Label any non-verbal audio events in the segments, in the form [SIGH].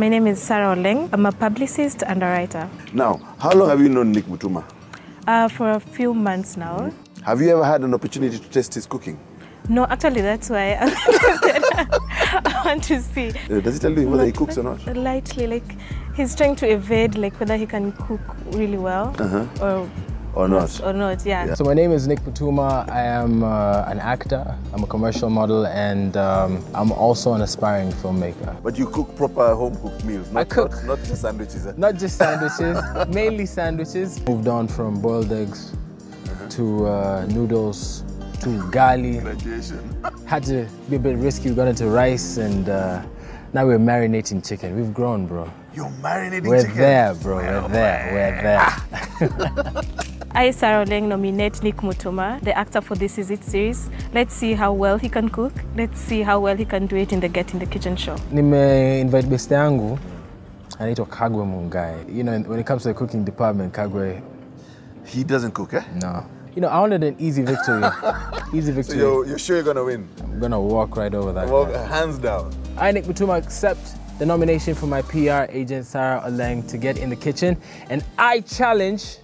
My name is Sarah Oleng. I'm a publicist and a writer. Now, how long have you known Nick Mutuma? Uh, for a few months now. Have you ever had an opportunity to taste his cooking? No, actually, that's why I'm interested. [LAUGHS] I want to see. Uh, does he tell you whether he cooks or not? Lightly, like he's trying to evade like whether he can cook really well Uh-huh. or Or not? or not. Yeah. So my name is Nick Mutuma. I am uh, an actor. I'm a commercial model, and um, I'm also an aspiring filmmaker. But you cook proper home cooked meals, not, I cook. Not, not just sandwiches. eh? Not just sandwiches, [LAUGHS] mainly sandwiches. Moved on from boiled eggs to uh, noodles to gali. Graduation. [LAUGHS] Had to be a bit risky. We got into rice, and uh, now we're marinating chicken. We've grown, bro. You're marinating We're chicken. there, bro. We're there. We're there. [LAUGHS] I, Sarah Oleng, nominate Nick Mutuma, the actor for This Is It series. Let's see how well he can cook. Let's see how well he can do it in the Get in the Kitchen show. Nime invite beste yangu anaitwa Kagwe Mungai. You know, when it comes to the cooking department, Kagwe, He doesn't cook, eh? no. You know, I wanted an easy victory. [LAUGHS] easy So victory. you're, you're sure you're gonna win? I'm gonna walk right over that. Well, guy. hands down. I, Nick Mutuma, accept the nomination from my PR agent, Sarah Oleng, to get in the kitchen, and I challenge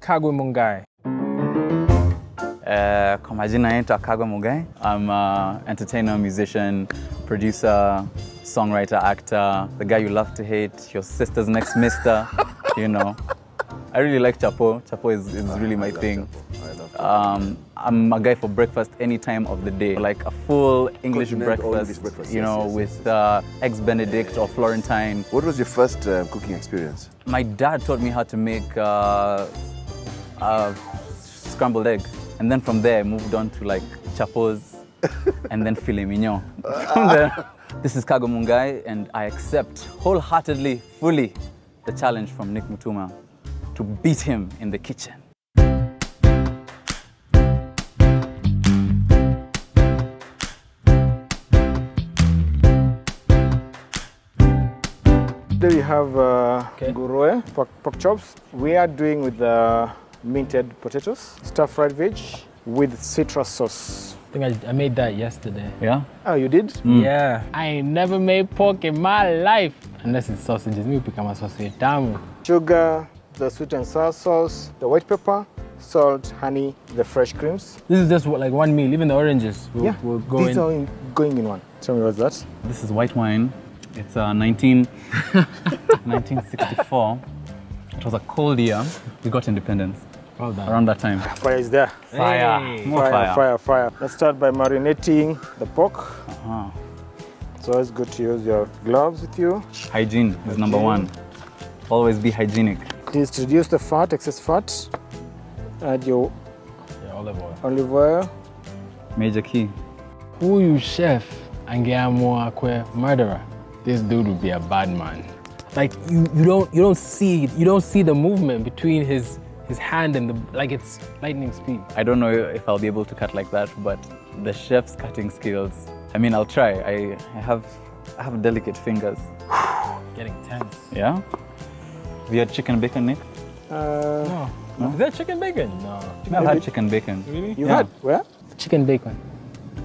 Kagwe Mungai. Uh, kwa majina naitwa Kagwe Mungai. I'm an entertainer, musician, producer, songwriter, actor, the guy you love to hate, your sister's next mister, you know. I really like Chapo. Chapo is, is really my thing. I love Um, I'm a guy for breakfast any time of the day, like a full English breakfast, English breakfast, you yes, know, yes, with uh, eggs Benedict or Florentine. What was your first uh, cooking experience? My dad taught me how to make uh, uh, scrambled egg. And then from there, I moved on to like chapos [LAUGHS] and then filet mignon. From there, this is Kagwe Mungai, and I accept wholeheartedly, fully, the challenge from Nick Mutuma to beat him in the kitchen. Today we have uh, nguruwe, pork, pork chops. We are doing with the minted potatoes, stir-fried veg with citrus sauce. I think I, I made that yesterday. Yeah? Oh, you did? Yeah. I ain't never made pork in my life. Unless it's sausages. Me pick my sausage. Damn. Sugar, the sweet and sour sauce, the white pepper, salt, honey, the fresh creams. This is just what, like one meal. Even the oranges will, yeah, will go these in. are in, going in one. Tell me what's that? This is white wine. It's uh, 19, [LAUGHS] 1964. It was a cold year. We got independence Well done. around that time. Fire is there. Fire. Hey. More fire, fire. fire, fire. Let's start by marinating the pork. Uh-huh. So it's good to use your gloves with you. Hygiene is number one. Always be hygienic. Please reduce the fat, excess fat. Add your Yeah, olive oil. olive oil. Major key. Who you chef and angeamua kwe murderer? This dude would be a bad man. Like you, you don't you don't see you don't see the movement between his his hand and the like it's lightning speed. I don't know if I'll be able to cut like that, but the chef's cutting skills. I mean, I'll try. I, I have I have delicate fingers. [SIGHS] Getting tense. Yeah. Have you had chicken bacon, Nick? Uh, No. Is that chicken bacon? No. I've had chicken bacon. Really? you Yeah. had where? Chicken bacon.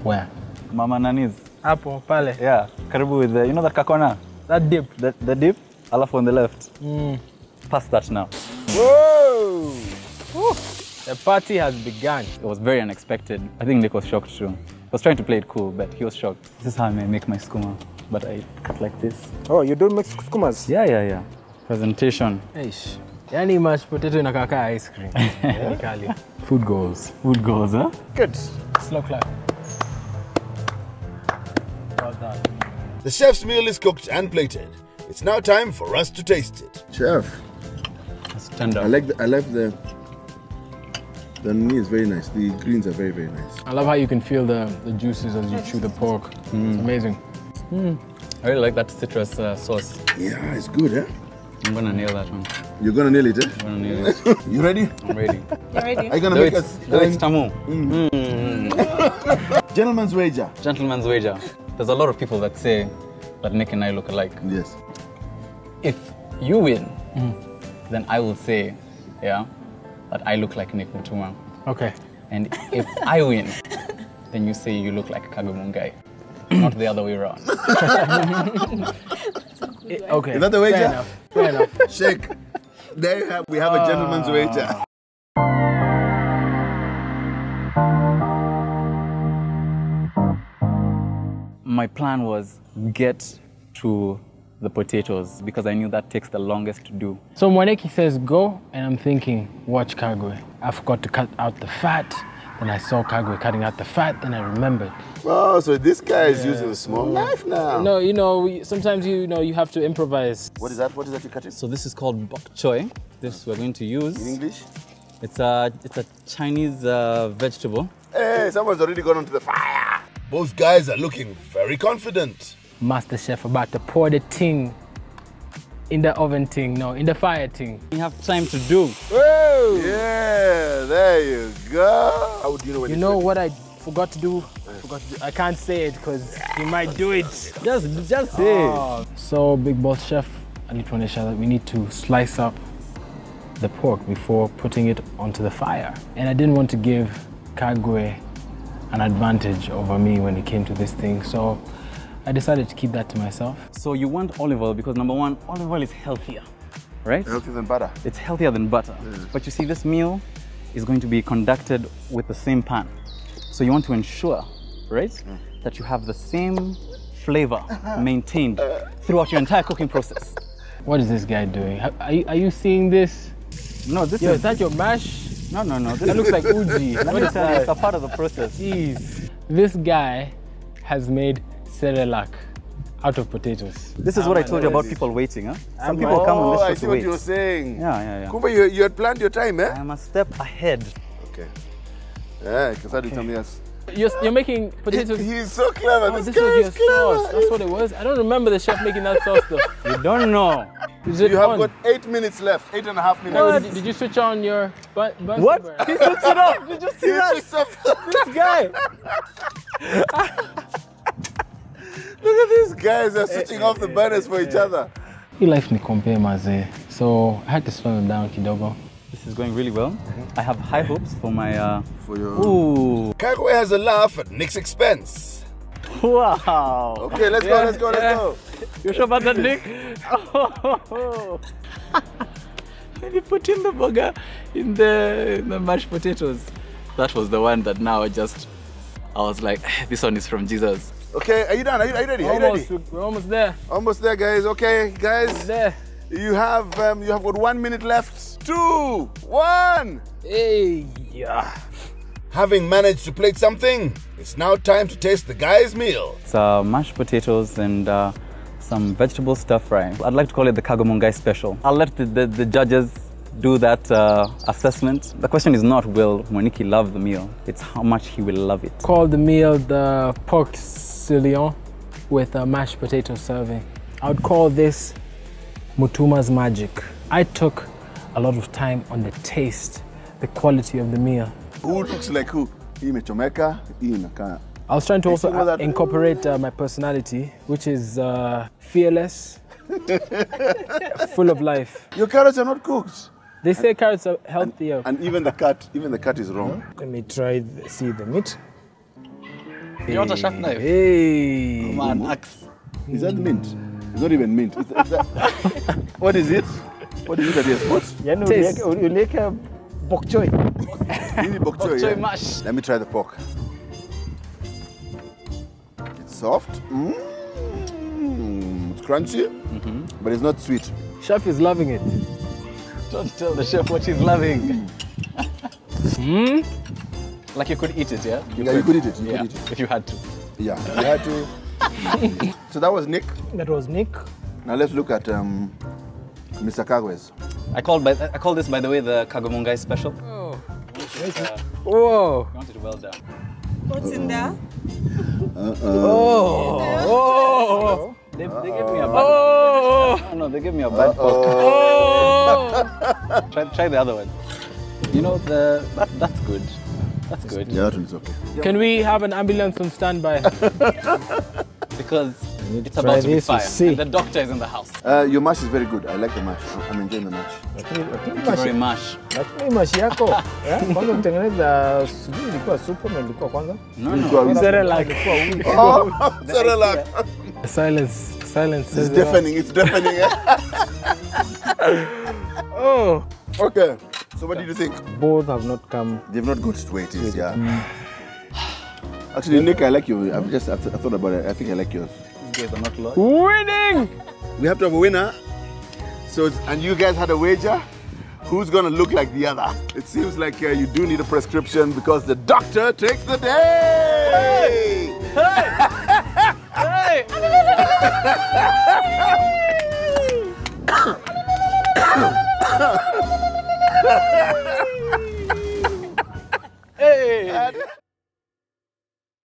Where? Mama Nani's. Apple, pale. Yeah. Karibu with the, you know the kakona? That dip. The, the dip? Alafu on the left. Mm. Pass that now. Whoa! The party has begun. It was very unexpected. I think Nick was shocked too. I was trying to play it cool, but he was shocked. This is how I make my skuma, but I cut like this. Oh, you don't make skumas? Yeah, yeah, yeah. Presentation. Eish. Yani mashed potato inakaka ice cream. [LAUGHS] Technically. Food goals. Food goes, huh? Good. Slow clap. Well done. The chef's meal is cooked and plated. It's now time for us to taste it. Chef, It's tender. I like the, I like the the meat is very nice. The greens are very very nice. I love how you can feel the, the juices as you chew the pork. It's amazing. I really like that citrus uh, sauce. Yeah, it's good, eh? I'm gonna nail that one. You're gonna nail it, eh? I'm gonna nail it. [LAUGHS] You ready? I'm ready. You ready? Are you gonna Do make it, us do it, Tamu. [LAUGHS] gentleman's wager? Gentleman's wager. There's a lot of people that say that Nick and I look alike. Yes. If you win, then I will say, yeah, that I look like Nick Mutuma. Okay. And if [LAUGHS] I win, then you say you look like Kagwe Mungai. [CLEARS THROAT] Not the other way around. [LAUGHS] Okay. Is that the wager? Fair enough. Fair enough. [LAUGHS] Shake. There you have, we have a ah. gentleman's wager. My plan was get to the potatoes because I knew that takes the longest to do. So Mwaniki says go, and I'm thinking, watch Kagwe. I forgot to cut out the fat. Then I saw Kagwe cutting out the fat. Then I remembered. Oh, so this guy is using a small knife now. No, you know, sometimes you know you have to improvise. What is that? What is that you're cutting? So this is called bok choy. This we're going to use. In. English? It's a it's a Chinese uh, vegetable. Hey, someone's already gone onto the fire. Both guys are looking very confident. Master chef about to pour the thing in the oven thing, no, in the fire thing. You have time to do. Whoa! Yeah, there you go. How would you know when You know ready? ready? what I forgot to do? Forgot to do. I can't say it because you might do it. Just just say. Oh. So, Big Boss Chef, I need to understand that we need to slice up the pork before putting it onto the fire. And I didn't want to give Kagwe an advantage over me when it came to this thing. So, I decided to keep that to myself. So you want olive oil because number one, olive oil is healthier, right? Healthier than butter. It's healthier than butter. But you see, this meal is going to be conducted with the same pan. So you want to ensure, right, mm. that you have the same flavor maintained throughout your entire cooking process. What is this guy doing? Are you, are you seeing this? No, this Yo, is is that your mash? no, no, no. This That looks like uji. [LAUGHS] Let me tell you, it's a part of the process. Jeez. This guy has made Cerelac out of potatoes. This is what I told you about people waiting. Huh? Some people come on oh, this I show see to what wait. you were saying. Yeah, yeah, yeah. Kumba, you, you had planned your time, eh? I'm a step ahead. Okay. Yeah, because I didn't tell me us. You're, you're making He- potatoes. He's so clever. Oh, this, this guy was your is clever. sauce. That's what it was. I don't remember the chef making that sauce though. [LAUGHS] You don't know. Is it You have on? got eight minutes left. Eight and a half minutes. No, did, did you switch on your bun? bun What? somewhere? He switched it off. Did you see You that? fixed up- This guy. [LAUGHS] Look at these guys. They're switching off the burners for each other. He likes me compare maze, so I had to slow him down, kidogo. This is going really well. I have high hopes for my. Uh... For your. Ooh. Kagwe has a laugh at Nick's expense. Wow. Okay, let's go. Let's go. Let's go. You sure about that, Nick? [LAUGHS] when you put in the burger in the, in the mashed potatoes, that was the one that now I just. I was like, [SIGHS] this one is from Jesus. Okay, are you done? Are you, are you ready? Are you Almost, ready? we're almost there. Almost there, guys. Okay, guys. There. You have um, you have got one minute left. Two, one. Hey, yeah. Having managed to plate something, it's now time to taste the guy's meal. It's uh, mashed potatoes and uh, some vegetable stir fry. I'd like to call it the Kagwe Mungai special. I'll let the, the, the judges do that uh, assessment. The question is not will Mwaniki love the meal, it's how much he will love it. Call the meal the pork with a mashed potato serving. I would call this Mutuma's magic. I took a lot of time on the taste, the quality of the meal. Who looks like who? Hii imechomeka, inakaa. I was trying to also that- incorporate uh, my personality, which is uh, fearless, [LAUGHS] full of life. Your carrots are not cooked. They say carrots are healthier. And even the cut, even the cut is wrong. Let me try, the, see the meat. You want a sharp knife? Hey, Man, axe. Is that mint? It's not even mint. It's, it's that, [LAUGHS] what is it? What is it that he has put? Yani Taste. uliweka uliweka bok choy. Hii ni bok choy, Bok choy yeah? mash. Let me try the pork. It's soft. Mm. It's crunchy, mm -hmm. but it's not sweet. chef is loving it. Don't tell the chef what he's loving. Like you could eat it, yeah? Yeah, you could eat it. You yeah, could eat it. if you had to. Yeah, you had to. [LAUGHS] so that was Nick. That was Nick. Now let's look at um, Mr. Kagwe's. I call by I call this by the way the Kagwe Mungai special. Oh. Uh, Whoa. I want it well done. What's in there? Oh. They, they gave me a bad Oh. no, no, they gave me a bad pork. Oh. [LAUGHS] Try, try the other one. You know the that, that's good. That's good. Yeah, that one is okay. Can we have an ambulance on standby? [LAUGHS] Because it's about to be fire. And the doctor is in the house. Uh, your mash is very good. I like the mash. I'm enjoying the mash. Lakini- lakini Very mashi- mash. lakini mashi yako eh, kwanza kutengeneza sijui ilikuwa supu ama ilikuwa kwanza No, no. Ilikuwa wiki. Ilikuwa wiki. [LAUGHS] Oh, Cerelac. Silence silence It's says it all. deafening. It's deafening. [LAUGHS] Oh, okay. So what did you think? Both have not come. They've not got to where it is, yeah. Mm. Actually, Nick, I like you. I've just I thought about it. I think I like yours. These guys are not lost. Winning! We have to have a winner. So, and you guys had a wager? Who's gonna look like the other? It seems like uh, you do need a prescription because the doctor takes the day! Hey! Hey! hey! Tchau. [LAUGHS]